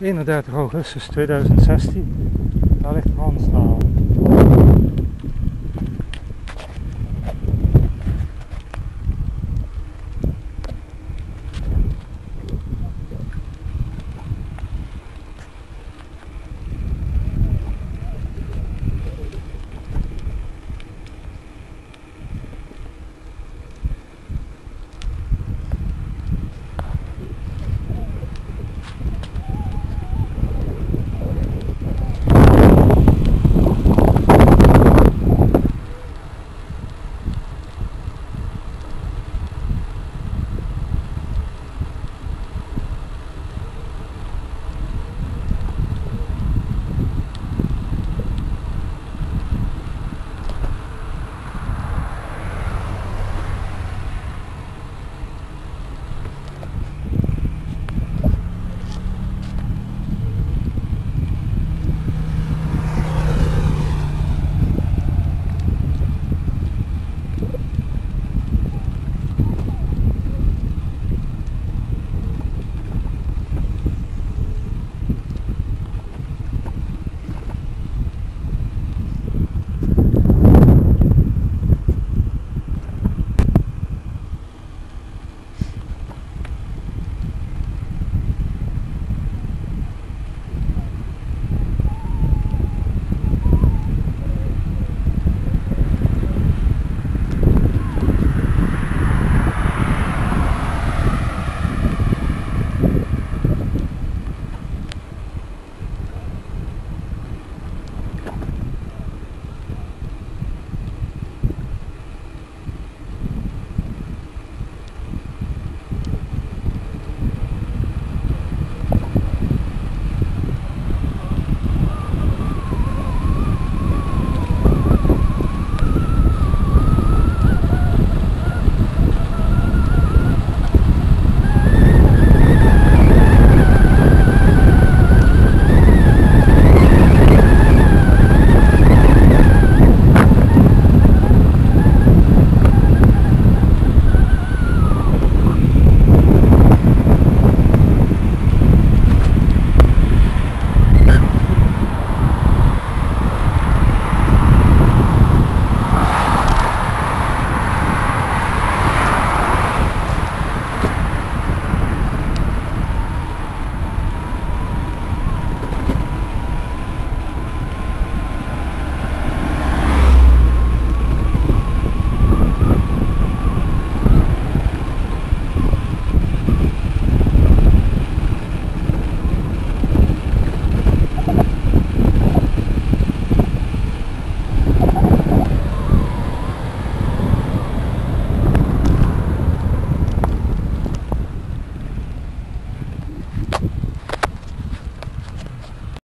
31 augustus 2016. Daar ligt Hansnaal.